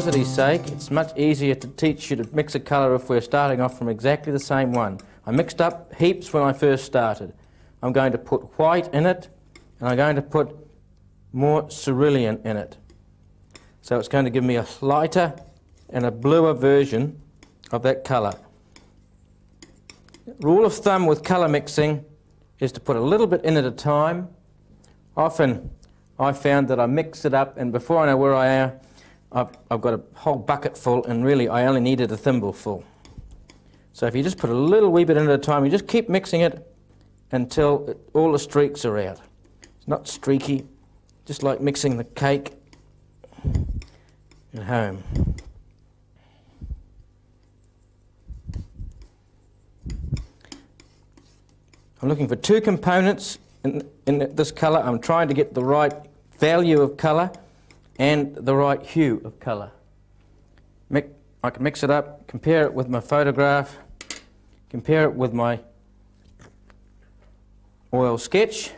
simplicity's sake, it's much easier to teach you to mix a colour if we're starting off from exactly the same one. I mixed up heaps when I first started. I'm going to put white in it, and I'm going to put more cerulean in it. So it's going to give me a lighter and a bluer version of that colour. Rule of thumb with colour mixing is to put a little bit in at a time. Often I found that I mix it up and before I know where I am, I've, I've got a whole bucket full and really I only needed a thimble full. So if you just put a little wee bit in at a time, you just keep mixing it until it, all the streaks are out. It's not streaky, just like mixing the cake at home. I'm looking for two components in, in this colour. I'm trying to get the right value of colour and the right hue of colour. I can mix it up, compare it with my photograph, compare it with my oil sketch.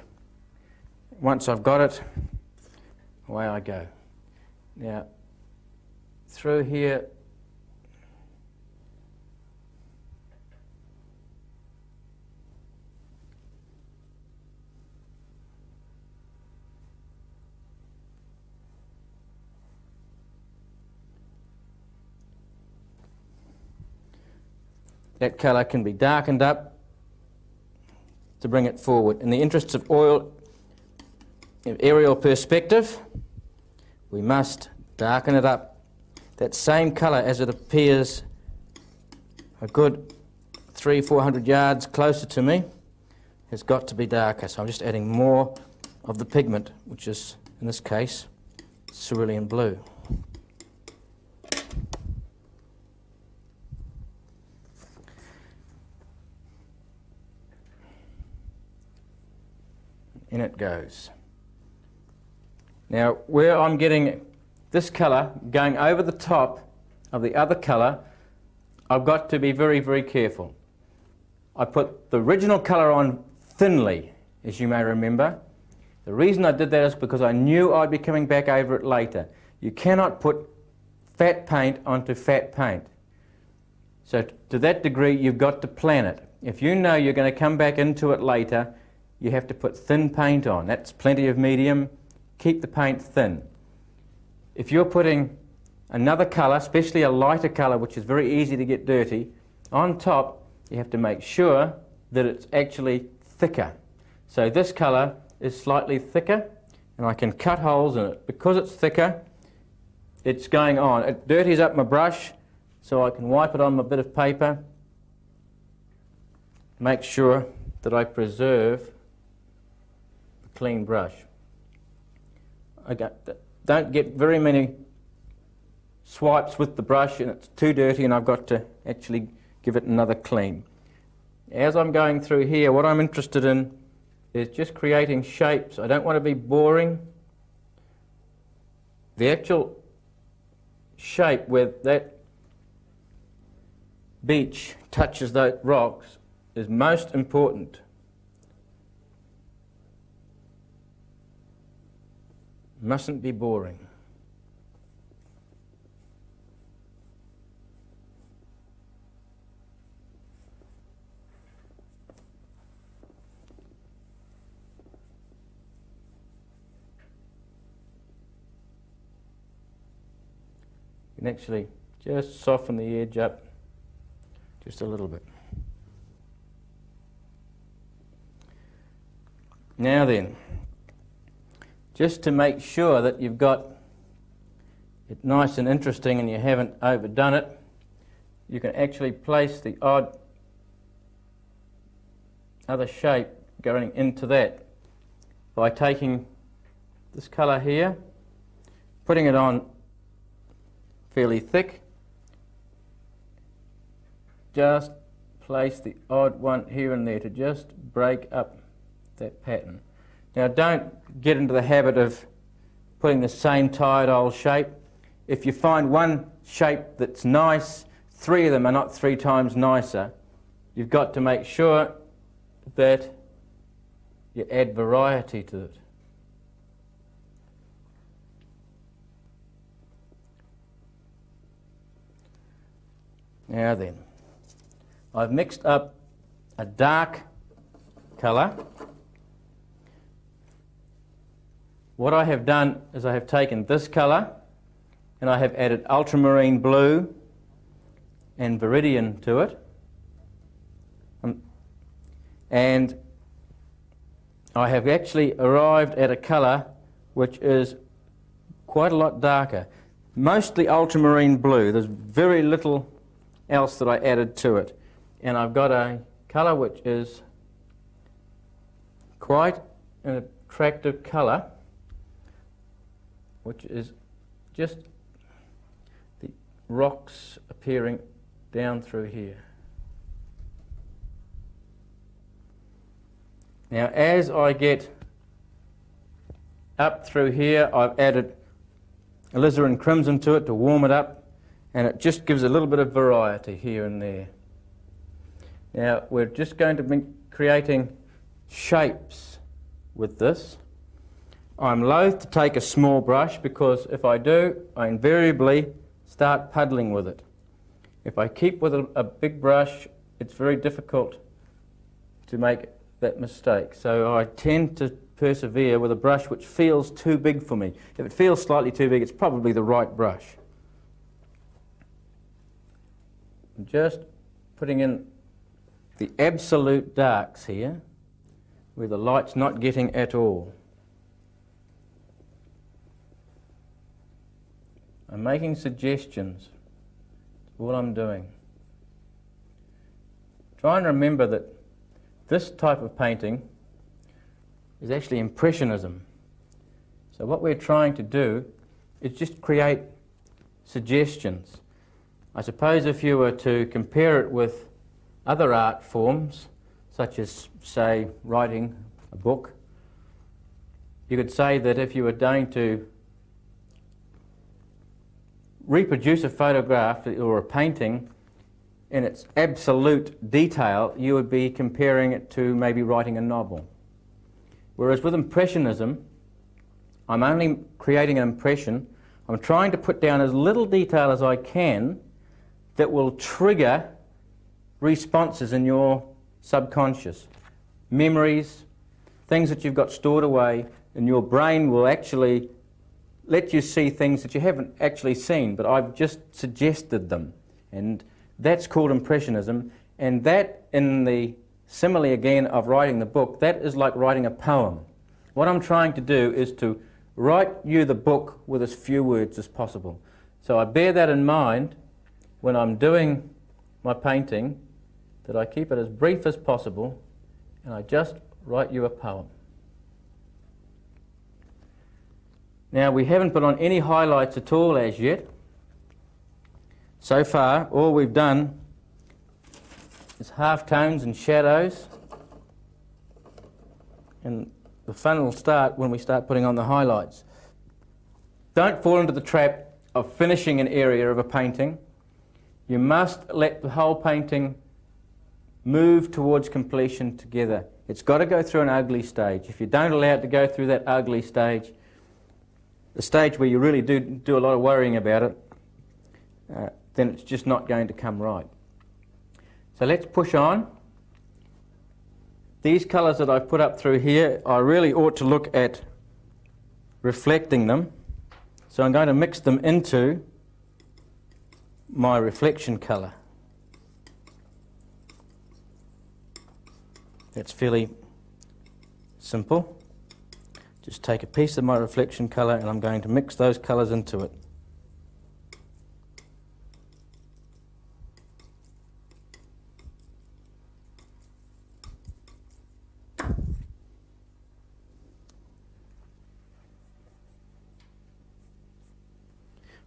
Once I've got it, away I go. Now, through here, that colour can be darkened up to bring it forward. In the interests of oil, aerial perspective, we must darken it up. That same colour as it appears a good three, four hundred yards closer to me has got to be darker. So I'm just adding more of the pigment, which is, in this case, cerulean blue. In it goes. Now, where I'm getting this colour going over the top of the other colour, I've got to be very, very careful. I put the original colour on thinly, as you may remember. The reason I did that is because I knew I'd be coming back over it later. You cannot put fat paint onto fat paint. So to that degree, you've got to plan it. If you know you're going to come back into it later, you have to put thin paint on. That's plenty of medium. Keep the paint thin. If you're putting another colour, especially a lighter colour, which is very easy to get dirty, on top, you have to make sure that it's actually thicker. So this colour is slightly thicker, and I can cut holes in it. Because it's thicker, it's going on. It dirties up my brush, so I can wipe it on my bit of paper, make sure that I preserve clean brush. I got, don't get very many swipes with the brush and it's too dirty and I've got to actually give it another clean. As I'm going through here, what I'm interested in is just creating shapes. I don't want to be boring. The actual shape where that beach touches those rocks is most important. Mustn't be boring. You can actually just soften the edge up just a little bit. Now then, just to make sure that you've got it nice and interesting and you haven't overdone it, you can actually place the odd other shape going into that by taking this colour here, putting it on fairly thick, just place the odd one here and there to just break up that pattern. Now don't get into the habit of putting the same tired old shape. If you find one shape that's nice, three of them are not three times nicer, you've got to make sure that you add variety to it. Now then, I've mixed up a dark colour. What I have done is I have taken this colour and I have added ultramarine blue and viridian to it. Um, and I have actually arrived at a colour which is quite a lot darker. Mostly ultramarine blue. There's very little else that I added to it. And I've got a colour which is quite an attractive colour, which is just the rocks appearing down through here. Now, as I get up through here, I've added alizarin crimson to it to warm it up, and it just gives a little bit of variety here and there. Now, we're just going to be creating shapes with this. I'm loath to take a small brush because if I do, I invariably start puddling with it. If I keep with a, a big brush, it's very difficult to make that mistake. So I tend to persevere with a brush which feels too big for me. If it feels slightly too big, it's probably the right brush. I'm just putting in the absolute darks here, where the light's not getting at all. I'm making suggestions. That's all I'm doing. Try and remember that this type of painting is actually Impressionism. So what we're trying to do is just create suggestions. I suppose if you were to compare it with other art forms, such as, say, writing a book, you could say that if you were going to reproduce a photograph or a painting in its absolute detail, you would be comparing it to maybe writing a novel. Whereas with Impressionism, I'm only creating an impression. I'm trying to put down as little detail as I can that will trigger responses in your subconscious. Memories, things that you've got stored away, and your brain will actually let you see things that you haven't actually seen, but I've just suggested them. And that's called Impressionism. And that, in the simile again of writing the book, that is like writing a poem. What I'm trying to do is to write you the book with as few words as possible. So I bear that in mind when I'm doing my painting, that I keep it as brief as possible and I just write you a poem. Now, we haven't put on any highlights at all as yet. So far, all we've done is half tones and shadows. And the fun will start when we start putting on the highlights. Don't fall into the trap of finishing an area of a painting. You must let the whole painting move towards completion together. It's got to go through an ugly stage. If you don't allow it to go through that ugly stage, the stage where you really do do a lot of worrying about it, uh, then it's just not going to come right. So let's push on. These colours that I've put up through here, I really ought to look at reflecting them. So I'm going to mix them into my reflection colour. It's fairly simple. Just take a piece of my reflection colour and I'm going to mix those colours into it.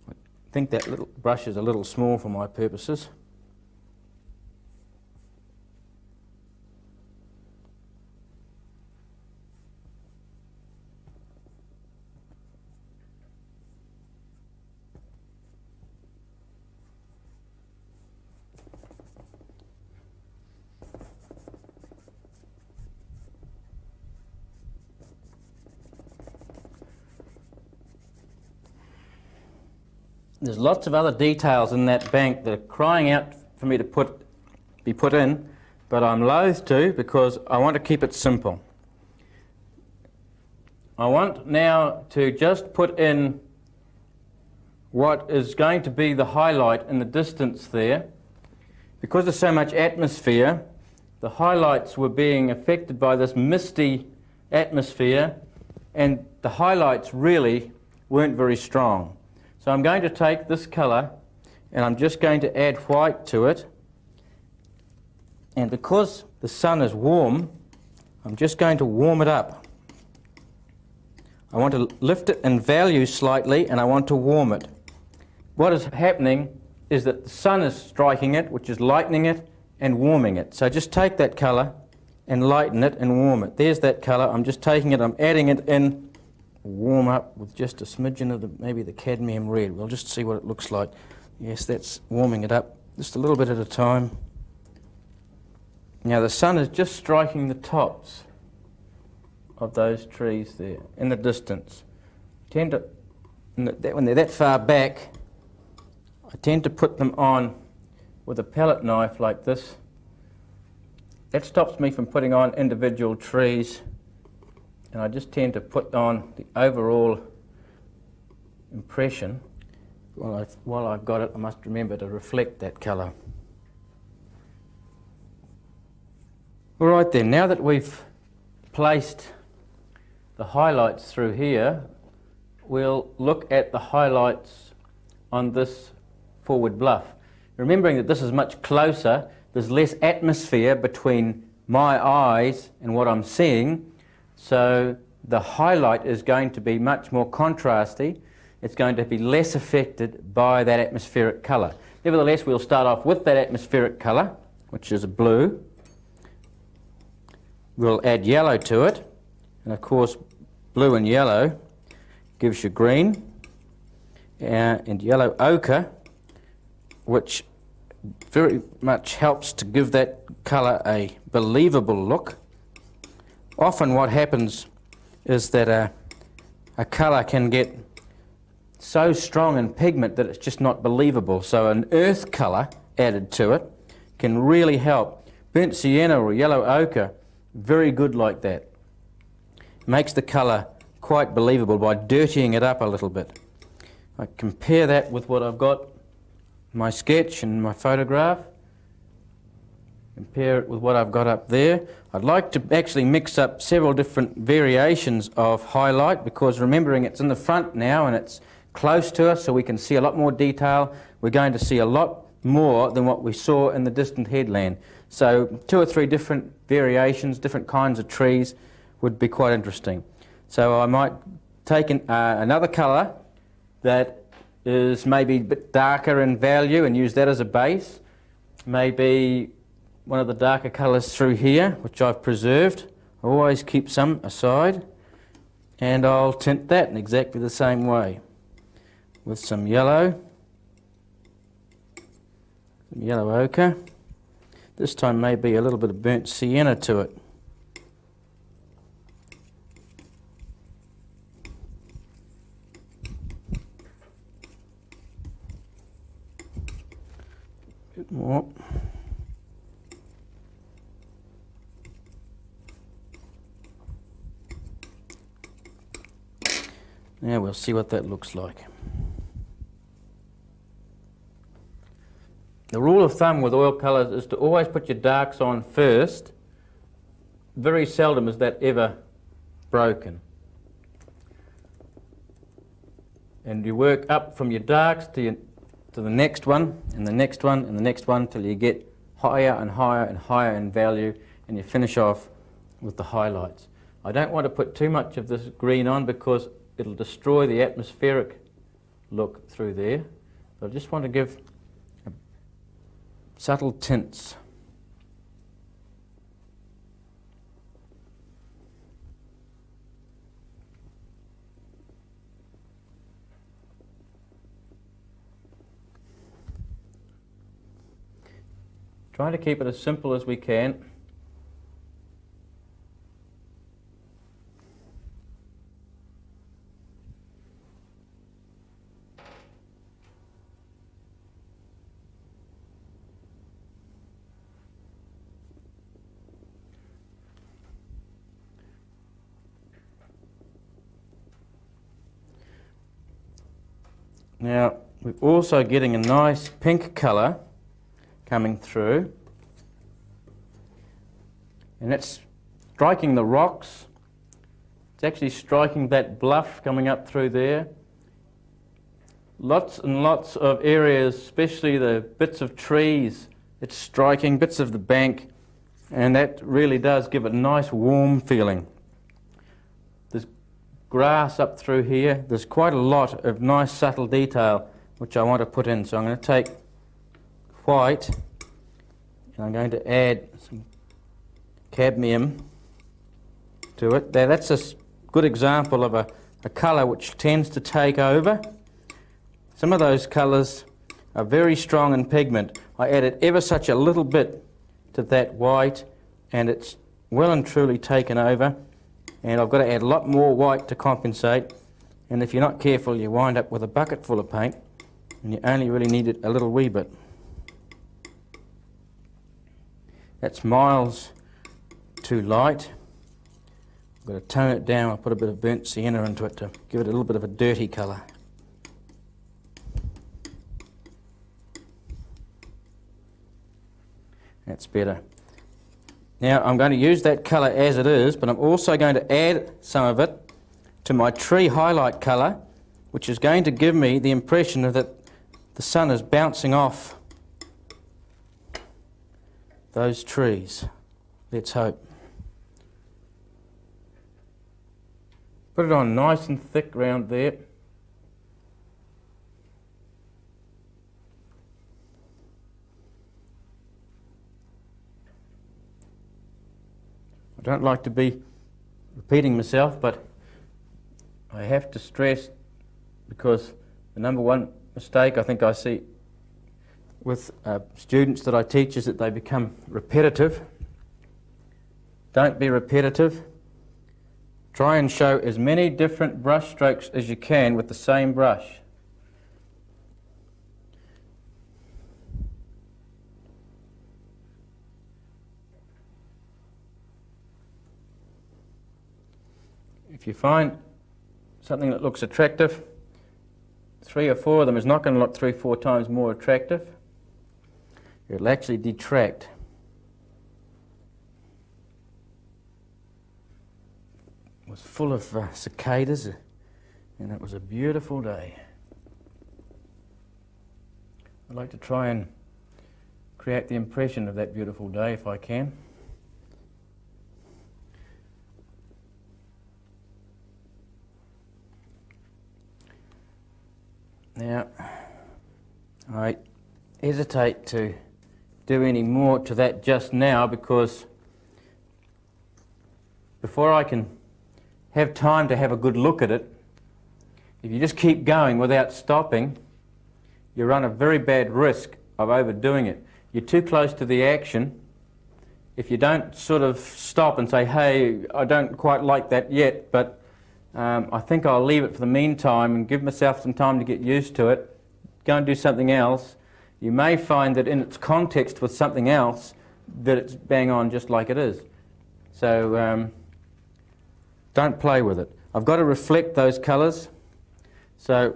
I think that little brush is a little small for my purposes. There's lots of other details in that bank that are crying out for me to put, be put in, but I'm loath to because I want to keep it simple. I want now to just put in what is going to be the highlight in the distance there. Because there's so much atmosphere, the highlights were being affected by this misty atmosphere, and the highlights really weren't very strong. So I'm going to take this colour and I'm just going to add white to it. And because the sun is warm, I'm just going to warm it up. I want to lift it in value slightly and I want to warm it. What is happening is that the sun is striking it, which is lightening it and warming it. So just take that colour and lighten it and warm it. There's that colour. I'm just taking it, I'm adding it in, warm up with just a smidgen of the, maybe the cadmium red. We'll just see what it looks like. Yes, that's warming it up just a little bit at a time. Now the sun is just striking the tops of those trees there in the distance. tend to, when they're that far back, I tend to put them on with a palette knife like this. That stops me from putting on individual trees and I just tend to put on the overall impression. While I've, while I've got it, I must remember to reflect that colour. All right then, now that we've placed the highlights through here, we'll look at the highlights on this forward bluff. Remembering that this is much closer, there's less atmosphere between my eyes and what I'm seeing, so the highlight is going to be much more contrasty. It's going to be less affected by that atmospheric colour. Nevertheless, we'll start off with that atmospheric colour, which is a blue. We'll add yellow to it, and of course, blue and yellow gives you green, uh, and yellow ochre, which very much helps to give that colour a believable look. Often what happens is that a, a colour can get so strong in pigment that it's just not believable. So an earth colour added to it can really help. Burnt sienna or yellow ochre, very good like that. Makes the colour quite believable by dirtying it up a little bit. I compare that with what I've got my sketch and my photograph. Compare it with what I've got up there. I'd like to actually mix up several different variations of highlight because remembering it's in the front now and it's close to us so we can see a lot more detail. We're going to see a lot more than what we saw in the distant headland. So two or three different variations, different kinds of trees would be quite interesting. So I might take an, uh, another colour that is maybe a bit darker in value and use that as a base. Maybe one of the darker colours through here, which I've preserved. I always keep some aside. And I'll tint that in exactly the same way with some yellow, some yellow ochre. This time maybe a little bit of burnt sienna to it. bit more. Now we'll see what that looks like. The rule of thumb with oil colours is to always put your darks on first. Very seldom is that ever broken. And you work up from your darks to your to the next one, and the next one, and the next one, till you get higher and higher and higher in value, and you finish off with the highlights. I don't want to put too much of this green on because it'll destroy the atmospheric look through there. I just want to give subtle tints. Trying to keep it as simple as we can. Now, we're also getting a nice pink colour coming through. And that's striking the rocks. It's actually striking that bluff coming up through there. Lots and lots of areas, especially the bits of trees, it's striking bits of the bank, and that really does give it a nice warm feeling. Grass up through here. There's quite a lot of nice subtle detail which I want to put in. So I'm going to take white and I'm going to add some cadmium to it. There, that's a good example of a, a colour which tends to take over. Some of those colours are very strong in pigment. I added ever such a little bit to that white and it's well and truly taken over and I've got to add a lot more white to compensate and if you're not careful you wind up with a bucket full of paint and you only really need it a little wee bit. That's miles too light. I've got to tone it down. I'll put a bit of burnt sienna into it to give it a little bit of a dirty colour. That's better. Now I'm going to use that colour as it is, but I'm also going to add some of it to my tree highlight colour, which is going to give me the impression that the sun is bouncing off those trees. Let's hope. Put it on nice and thick round there. Don't like to be repeating myself, but I have to stress because the number one mistake I think I see with uh, students that I teach is that they become repetitive. Don't be repetitive. Try and show as many different brush strokes as you can with the same brush. If you find something that looks attractive, three or four of them is not going to look three, four times more attractive it'll actually detract. It was full of uh, cicadas, and it was a beautiful day. I'd like to try and create the impression of that beautiful day if I can. Now, I hesitate to do any more to that just now because before I can have time to have a good look at it, if you just keep going without stopping, you run a very bad risk of overdoing it. You're too close to the action. If you don't sort of stop and say, hey, I don't quite like that yet, but um, I think I'll leave it for the meantime and give myself some time to get used to it, go and do something else, you may find that in its context with something else, that it's bang on just like it is. So um, don't play with it. I've got to reflect those colours, so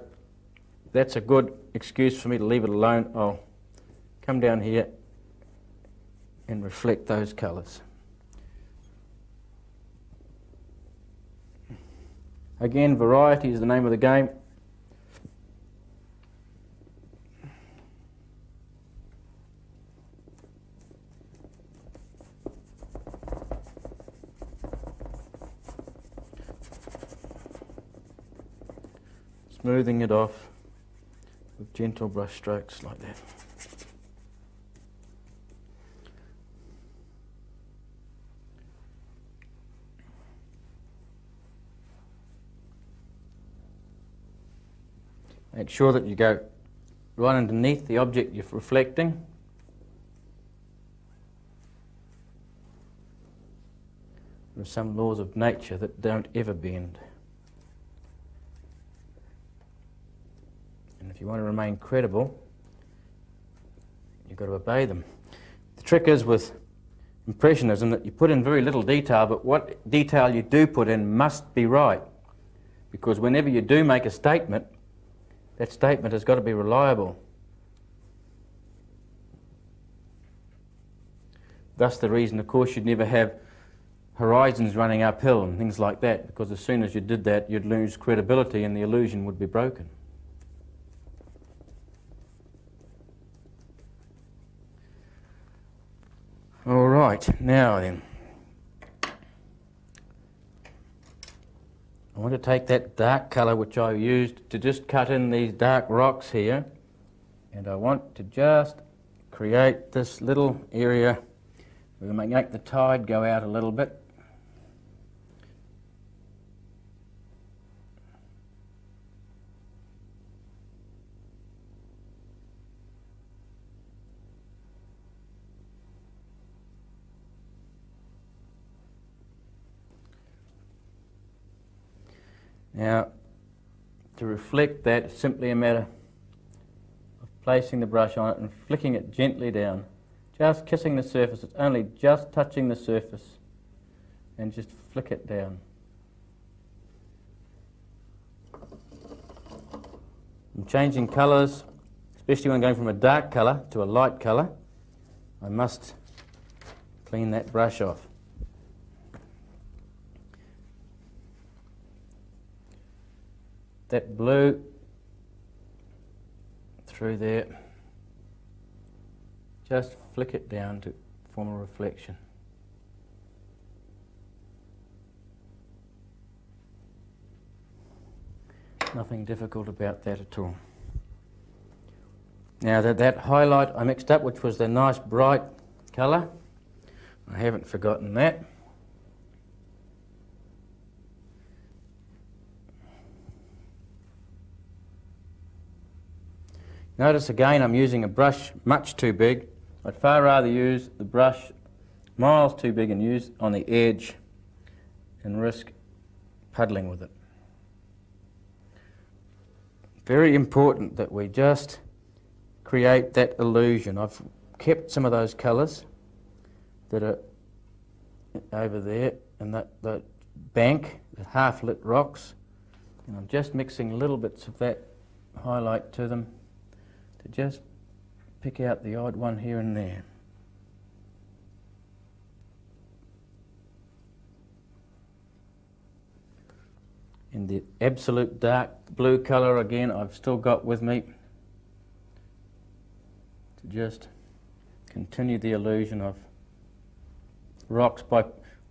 that's a good excuse for me to leave it alone. I'll come down here and reflect those colours. Again, variety is the name of the game. smoothing it off with gentle brush strokes like that. Make sure that you go right underneath the object you're reflecting. There are some laws of nature that don't ever bend. And if you want to remain credible, you've got to obey them. The trick is with Impressionism that you put in very little detail, but what detail you do put in must be right. Because whenever you do make a statement, that statement has got to be reliable. Thus, the reason, of course, you'd never have horizons running uphill and things like that, because as soon as you did that, you'd lose credibility and the illusion would be broken. All right, now then. I want to take that dark colour which I used to just cut in these dark rocks here and I want to just create this little area. We're going to make the tide go out a little bit Now, to reflect that, it's simply a matter of placing the brush on it and flicking it gently down, just kissing the surface. It's only just touching the surface and just flick it down. I'm changing colours, especially when going from a dark colour to a light colour. I must clean that brush off. That blue through there, just flick it down to form a reflection. Nothing difficult about that at all. Now that, that highlight I mixed up, which was the nice bright colour, I haven't forgotten that. Notice again I'm using a brush much too big. I'd far rather use the brush miles too big and use on the edge and risk puddling with it. Very important that we just create that illusion. I've kept some of those colours that are over there and that, that bank, the half lit rocks, and I'm just mixing little bits of that highlight to them to just pick out the odd one here and there. In the absolute dark blue colour again I've still got with me to just continue the illusion of rocks by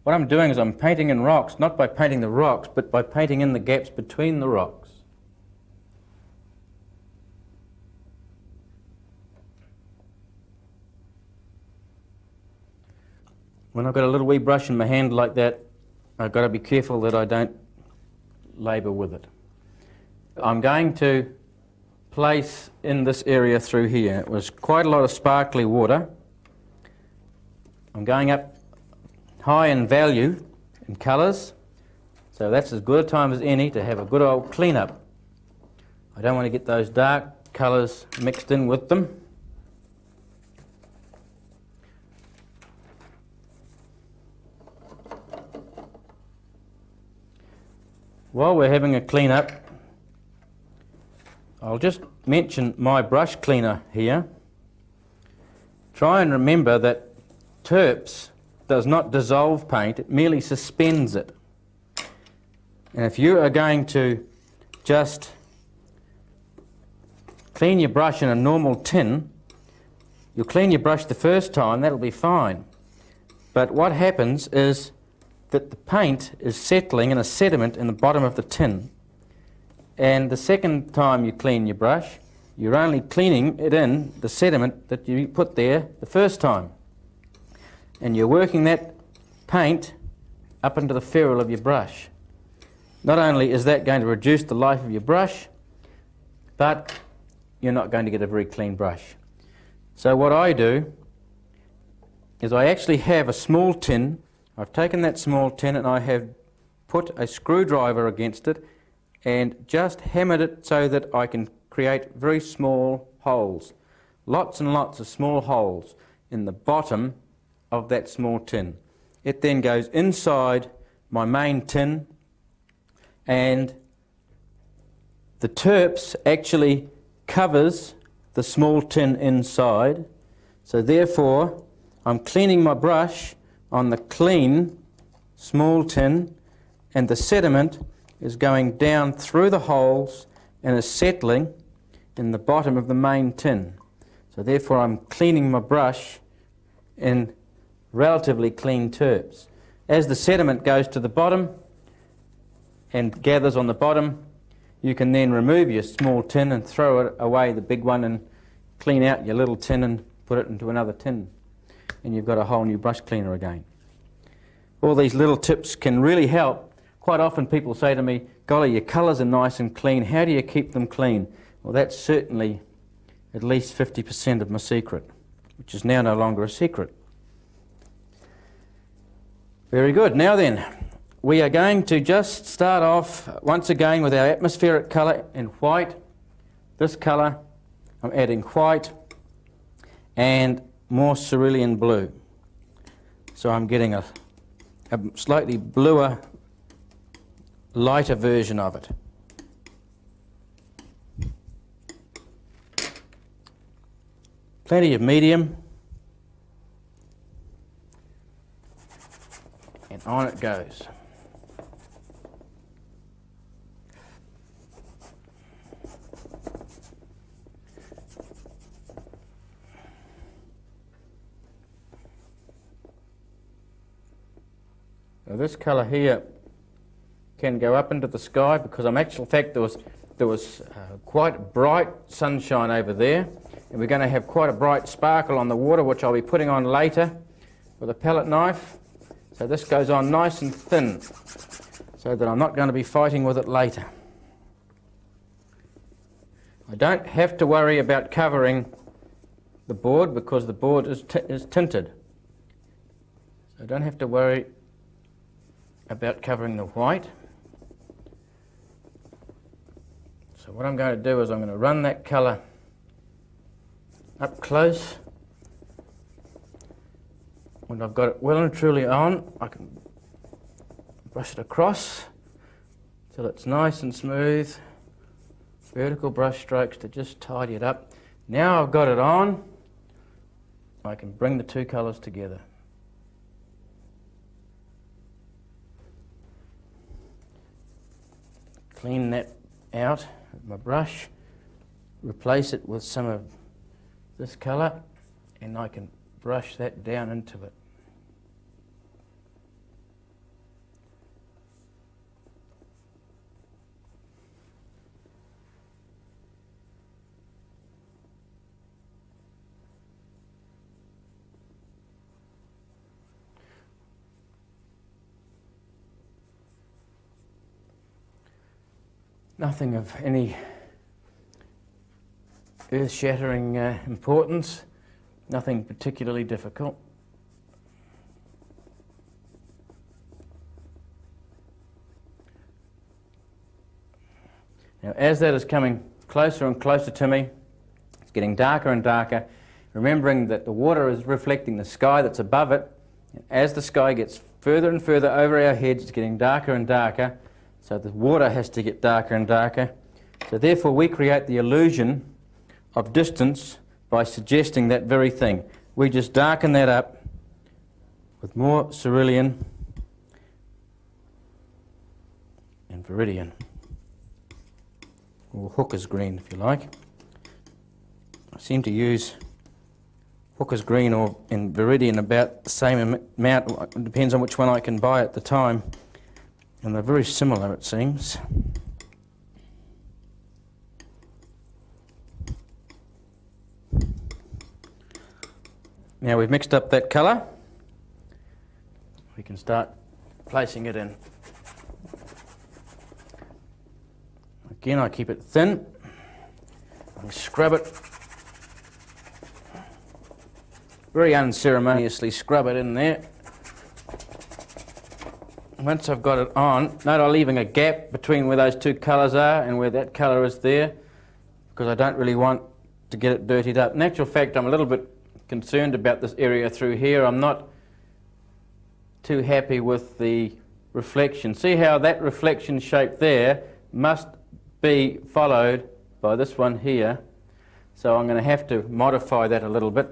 what I'm doing is I'm painting in rocks not by painting the rocks but by painting in the gaps between the rocks when I've got a little wee brush in my hand like that, I've got to be careful that I don't labour with it. I'm going to place in this area through here. It was quite a lot of sparkly water. I'm going up high in value in colours, so that's as good a time as any to have a good old clean up. I don't want to get those dark colours mixed in with them. While we're having a clean up, I'll just mention my brush cleaner here. Try and remember that Terps does not dissolve paint, it merely suspends it. And if you are going to just clean your brush in a normal tin, you'll clean your brush the first time, that'll be fine. But what happens is that the paint is settling in a sediment in the bottom of the tin. And the second time you clean your brush, you're only cleaning it in the sediment that you put there the first time. And you're working that paint up into the ferrule of your brush. Not only is that going to reduce the life of your brush, but you're not going to get a very clean brush. So what I do is I actually have a small tin I've taken that small tin and I have put a screwdriver against it and just hammered it so that I can create very small holes. Lots and lots of small holes in the bottom of that small tin. It then goes inside my main tin and the terps actually covers the small tin inside. So therefore, I'm cleaning my brush on the clean small tin and the sediment is going down through the holes and is settling in the bottom of the main tin. So therefore I'm cleaning my brush in relatively clean terps. As the sediment goes to the bottom and gathers on the bottom, you can then remove your small tin and throw it away, the big one, and clean out your little tin and put it into another tin. And you've got a whole new brush cleaner again. All these little tips can really help. Quite often people say to me, golly, your colours are nice and clean. How do you keep them clean? Well, that's certainly at least 50% of my secret, which is now no longer a secret. Very good. Now then, we are going to just start off once again with our atmospheric colour in white. This colour, I'm adding white and more cerulean blue. So I'm getting a, a slightly bluer, lighter version of it. Plenty of medium. And on it goes. This colour here can go up into the sky because in actual fact there was, there was uh, quite bright sunshine over there and we're going to have quite a bright sparkle on the water which I'll be putting on later with a palette knife. So this goes on nice and thin so that I'm not going to be fighting with it later. I don't have to worry about covering the board because the board is, is tinted. So I don't have to worry about covering the white. So what I'm going to do is I'm going to run that colour up close. When I've got it well and truly on, I can brush it across till it's nice and smooth. Vertical brush strokes to just tidy it up. Now I've got it on, I can bring the two colours together. Clean that out with my brush, replace it with some of this colour, and I can brush that down into it. Nothing of any earth shattering uh, importance, nothing particularly difficult. Now, as that is coming closer and closer to me, it's getting darker and darker, remembering that the water is reflecting the sky that's above it. As the sky gets further and further over our heads, it's getting darker and darker. So the water has to get darker and darker. So therefore we create the illusion of distance by suggesting that very thing. We just darken that up with more cerulean and viridian, or hooker's green if you like. I seem to use hooker's green or in viridian about the same amount, it depends on which one I can buy at the time. And they're very similar, it seems. Now we've mixed up that colour. We can start placing it in. Again, I keep it thin. I scrub it. Very unceremoniously scrub it in there once I've got it on, note I'm leaving a gap between where those two colours are and where that colour is there because I don't really want to get it dirtied up. In actual fact, I'm a little bit concerned about this area through here. I'm not too happy with the reflection. See how that reflection shape there must be followed by this one here. So I'm going to have to modify that a little bit.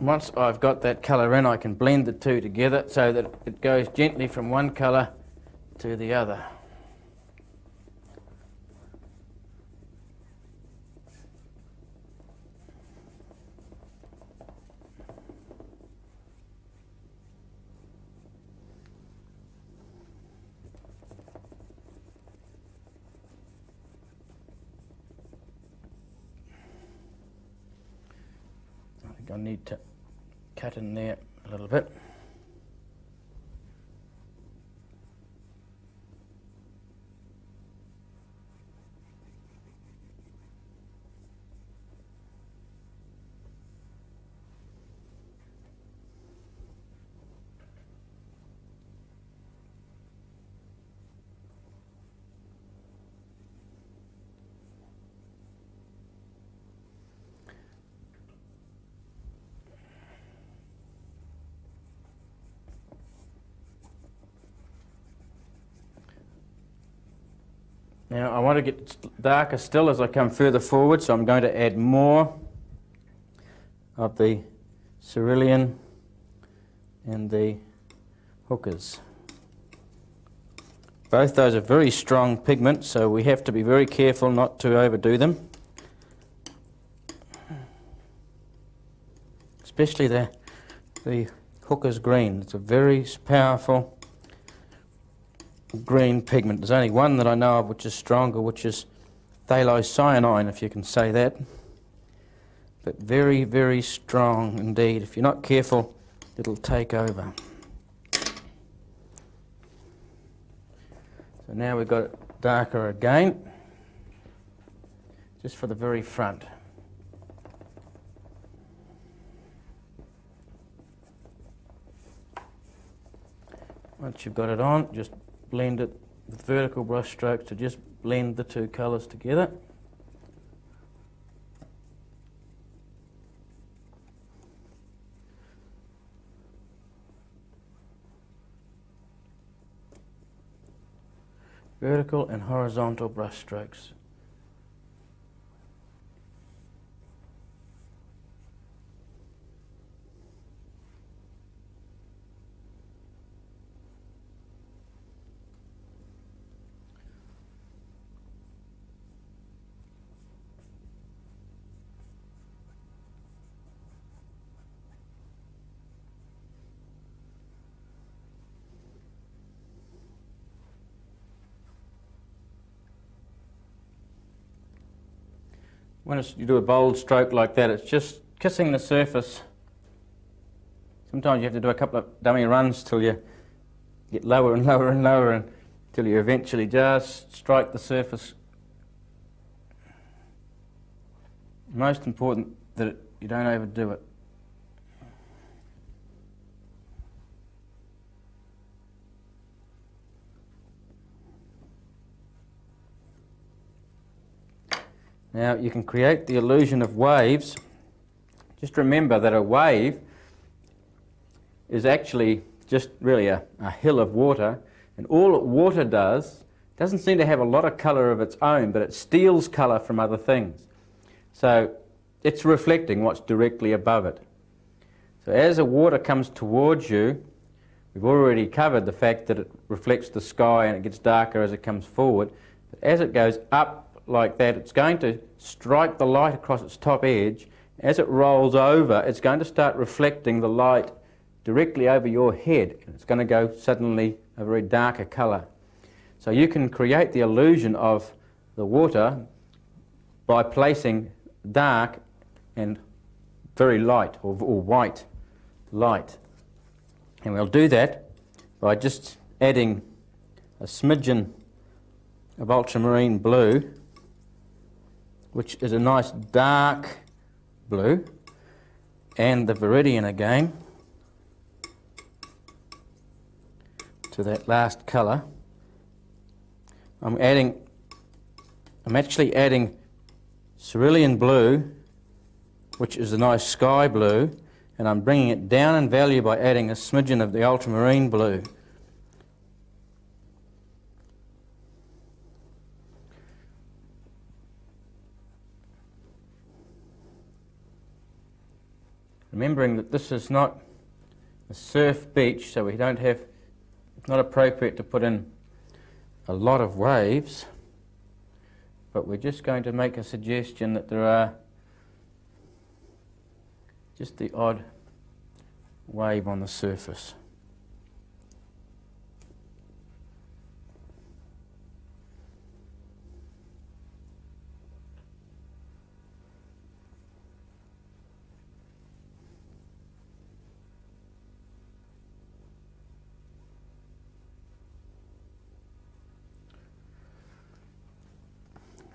Once I've got that colour in, I can blend the two together so that it goes gently from one colour to the other. I need to cut in there a little bit. Now I want to get darker still as I come further forward, so I'm going to add more of the cerulean and the hookers. Both those are very strong pigments, so we have to be very careful not to overdo them. Especially the, the hooker's green. It's a very powerful green pigment. There's only one that I know of which is stronger, which is phthalocyanine, if you can say that. But very, very strong indeed. If you're not careful, it'll take over. So now we've got it darker again, just for the very front. Once you've got it on, just blend it with vertical brush strokes to just blend the two colours together. Vertical and horizontal brush strokes. When you do a bold stroke like that, it's just kissing the surface. Sometimes you have to do a couple of dummy runs till you get lower and lower and lower until you eventually just strike the surface. Most important that you don't overdo it. Now you can create the illusion of waves. Just remember that a wave is actually just really a, a hill of water and all water does doesn't seem to have a lot of colour of its own but it steals colour from other things. So it's reflecting what's directly above it. So as the water comes towards you, we've already covered the fact that it reflects the sky and it gets darker as it comes forward. But as it goes up like that, it's going to strike the light across its top edge. As it rolls over, it's going to start reflecting the light directly over your head. And it's going to go suddenly a very darker colour. So you can create the illusion of the water by placing dark and very light or, or white light. And we'll do that by just adding a smidgen of ultramarine blue which is a nice dark blue, and the Viridian again to that last colour. I'm adding, I'm actually adding cerulean blue, which is a nice sky blue, and I'm bringing it down in value by adding a smidgen of the ultramarine blue. Remembering that this is not a surf beach, so we don't have, it's not appropriate to put in a lot of waves, but we're just going to make a suggestion that there are just the odd wave on the surface.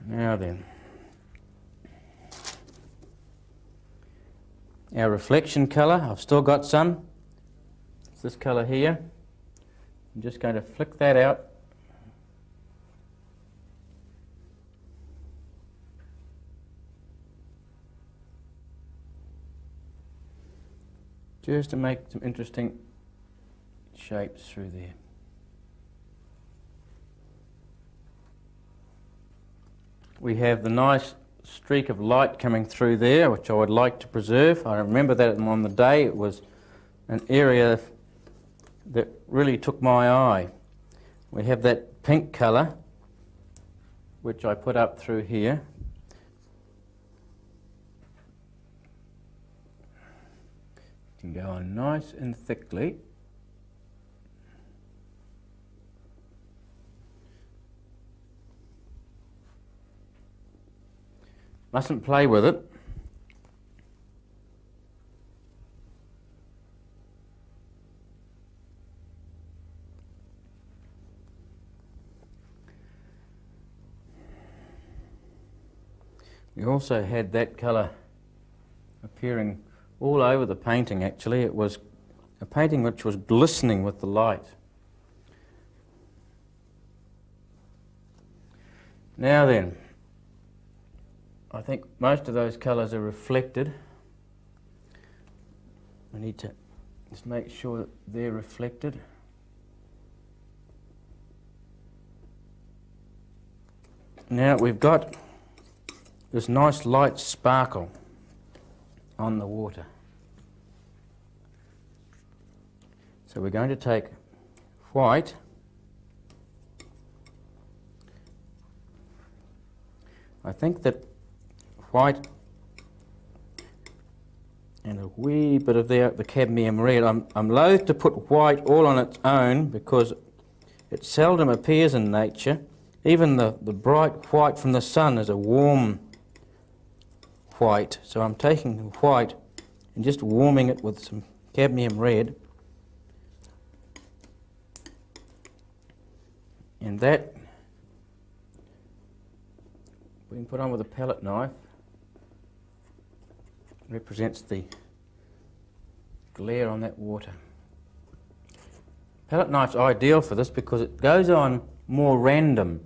Now then, our reflection colour, I've still got some. It's this colour here. I'm just going to flick that out. Just to make some interesting shapes through there. We have the nice streak of light coming through there, which I would like to preserve. I remember that on the day it was an area that really took my eye. We have that pink colour, which I put up through here. Can go on nice and thickly. Mustn't play with it. We also had that colour appearing all over the painting actually. It was a painting which was glistening with the light. Now then, I think most of those colours are reflected. We need to just make sure that they're reflected. Now we've got this nice light sparkle on the water. So we're going to take white I think that white and a wee bit of the, the cadmium red. I'm, I'm loath to put white all on its own because it seldom appears in nature. Even the, the bright white from the sun is a warm white. So I'm taking white and just warming it with some cadmium red. And that we can put on with a palette knife represents the glare on that water. Palette knife's ideal for this because it goes on more random.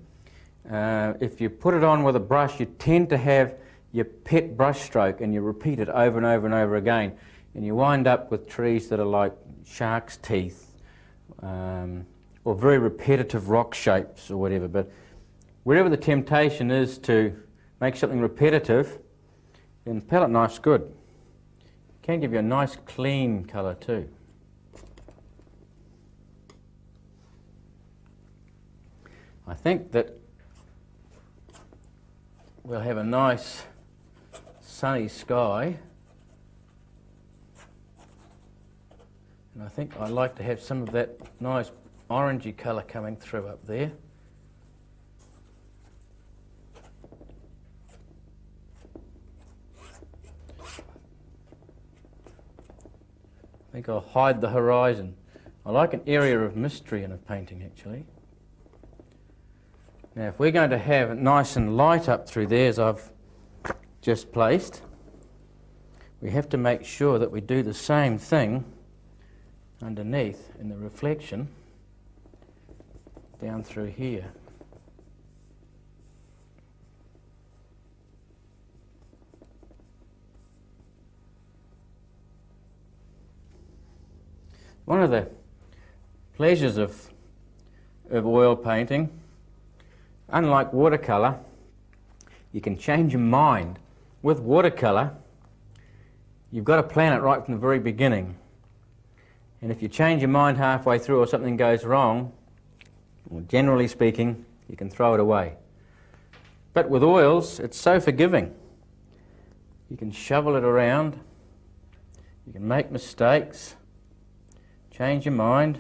Uh, if you put it on with a brush, you tend to have your pet brush stroke and you repeat it over and over and over again. And you wind up with trees that are like shark's teeth um, or very repetitive rock shapes or whatever. But wherever the temptation is to make something repetitive, then palette knife's good. Can give you a nice clean colour too. I think that we'll have a nice sunny sky. And I think I'd like to have some of that nice orangey colour coming through up there. Think I'll hide the horizon. I like an area of mystery in a painting actually. Now if we're going to have it nice and light up through there as I've just placed, we have to make sure that we do the same thing underneath in the reflection down through here. One of the pleasures of, of oil painting, unlike watercolour, you can change your mind. With watercolour, you've got to plan it right from the very beginning. And if you change your mind halfway through or something goes wrong, well, generally speaking, you can throw it away. But with oils, it's so forgiving. You can shovel it around, you can make mistakes, change your mind.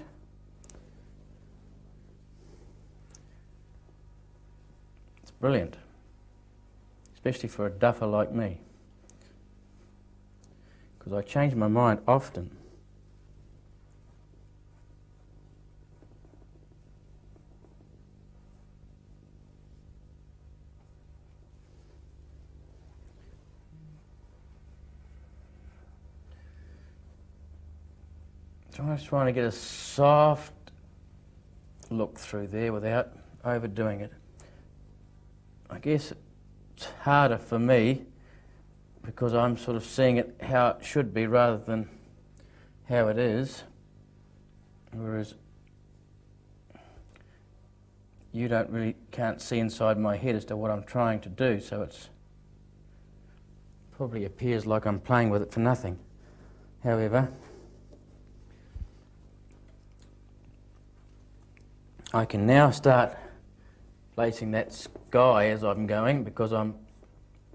It's brilliant, especially for a duffer like me, because I change my mind often. I'm just trying to get a soft look through there without overdoing it. I guess it's harder for me because I'm sort of seeing it how it should be rather than how it is. Whereas you don't really can't see inside my head as to what I'm trying to do, so it's probably appears like I'm playing with it for nothing. However, I can now start placing that sky as I'm going because I'm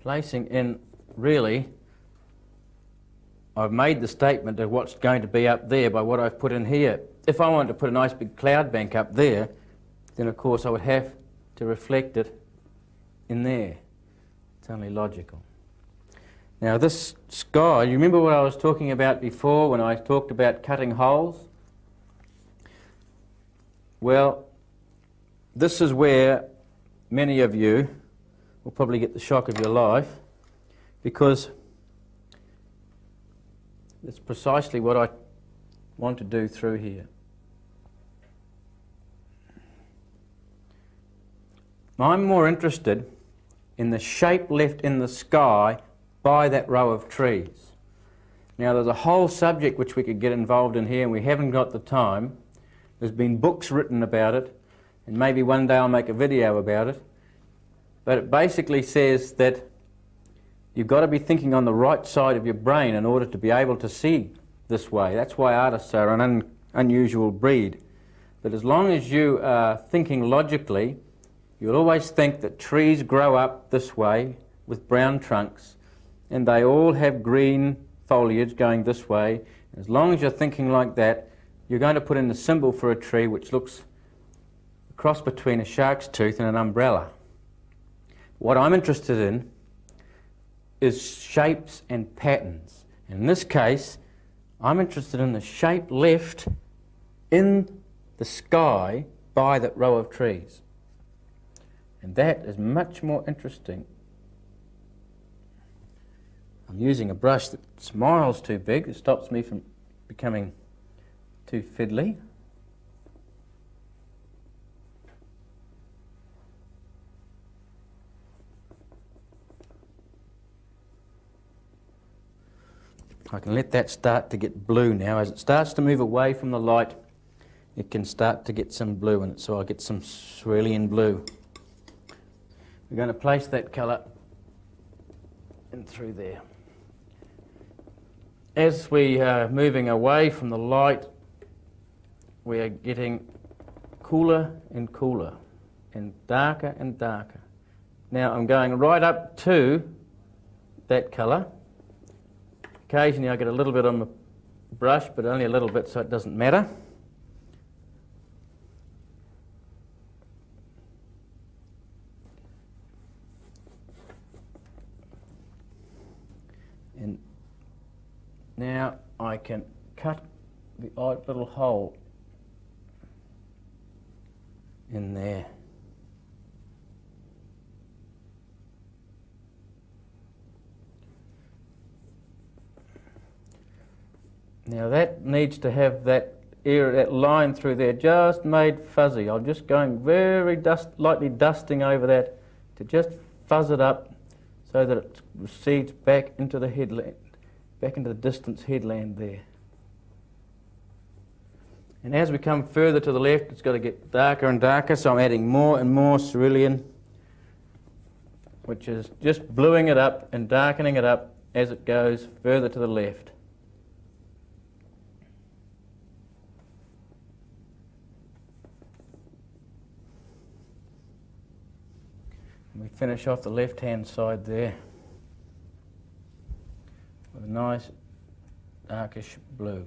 placing in really I've made the statement of what's going to be up there by what I've put in here. If I wanted to put a nice big cloud bank up there, then of course I would have to reflect it in there. It's only logical. Now this sky, you remember what I was talking about before when I talked about cutting holes? Well, this is where many of you will probably get the shock of your life because it's precisely what I want to do through here. I'm more interested in the shape left in the sky by that row of trees. Now, there's a whole subject which we could get involved in here, and we haven't got the time. There's been books written about it, and maybe one day I'll make a video about it. But it basically says that you've got to be thinking on the right side of your brain in order to be able to see this way. That's why artists are an un unusual breed. But as long as you are thinking logically, you'll always think that trees grow up this way with brown trunks, and they all have green foliage going this way. As long as you're thinking like that, you're going to put in the symbol for a tree which looks a cross between a shark's tooth and an umbrella. What I'm interested in is shapes and patterns. In this case, I'm interested in the shape left in the sky by that row of trees. And that is much more interesting. I'm using a brush that's miles too big. It stops me from becoming too fiddly. I can let that start to get blue now. As it starts to move away from the light, it can start to get some blue in it, so I'll get some cerulean blue. We're going to place that colour in through there. As we are moving away from the light, we are getting cooler and cooler and darker and darker. Now I'm going right up to that colour. Occasionally I get a little bit on the brush, but only a little bit so it doesn't matter. And now I can cut the odd little hole in there. Now that needs to have that that line through there just made fuzzy. I'm just going very dust, lightly dusting over that to just fuzz it up so that it recedes back into the headland, back into the distance headland there. And as we come further to the left, it's got to get darker and darker, so I'm adding more and more cerulean, which is just bluing it up and darkening it up as it goes further to the left. we finish off the left hand side there with a nice darkish blue.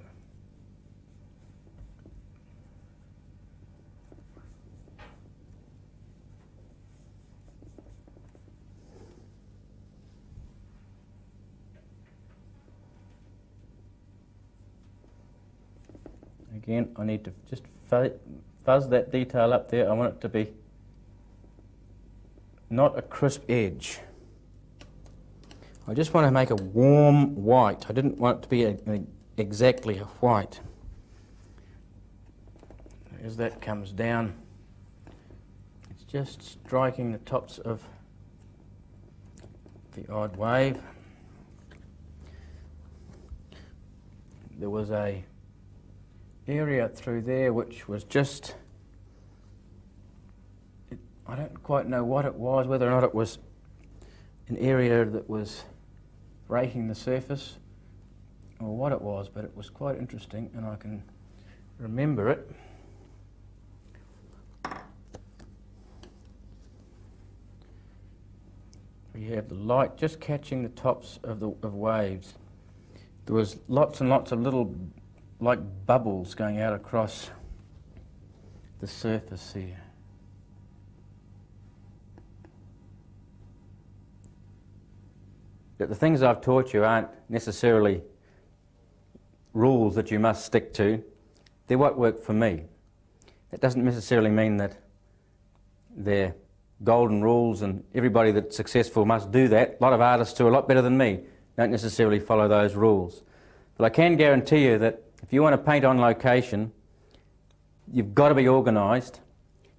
Again, I need to just fuzz that detail up there. I want it to be not a crisp edge. I just want to make a warm white. I didn't want it to be a, a, exactly a white. As that comes down, it's just striking the tops of the odd wave. There was a area through there which was just, it, I don't quite know what it was, whether or not it was an area that was breaking the surface or what it was, but it was quite interesting and I can remember it. You have the light just catching the tops of the of waves. There was lots and lots of little like bubbles going out across the surface here. That the things I've taught you aren't necessarily rules that you must stick to. They're what work for me. That doesn't necessarily mean that they're golden rules and everybody that's successful must do that. A lot of artists who are a lot better than me don't necessarily follow those rules. But I can guarantee you that if you want to paint on location, you've got to be organised,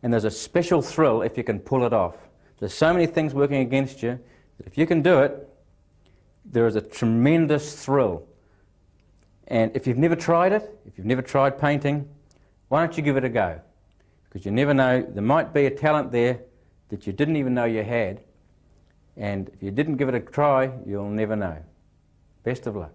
and there's a special thrill if you can pull it off. There's so many things working against you that if you can do it, there is a tremendous thrill. And if you've never tried it, if you've never tried painting, why don't you give it a go? Because you never know, there might be a talent there that you didn't even know you had. And if you didn't give it a try, you'll never know. Best of luck.